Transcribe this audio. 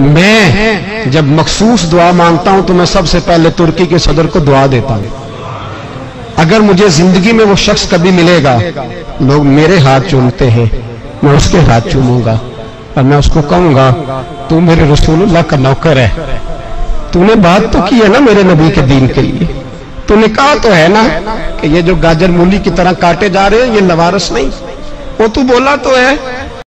मैं जब मखसूस दुआ माँगता हूँ तो मैं सबसे पहले तुर्की के सदर को दुआ देता हूँ। अगर मुझे ज़िंदगी में वो शख्स कभी मिलेगा, लोग मेरे हाथ चूमते हैं, मैं उसके हाथ चूमूँगा और मैं उसको कहूँगा, तू मेरे रसूलुल्लाह का नौकर है। तूने बात तो की है ना मेरे नबी के दीन के लिए। तूने कहा तो है ना कि ये जो गाजर मूली की तरह काटे जा रहे हैं, ये लवारस नहीं। वो तू बोला तो है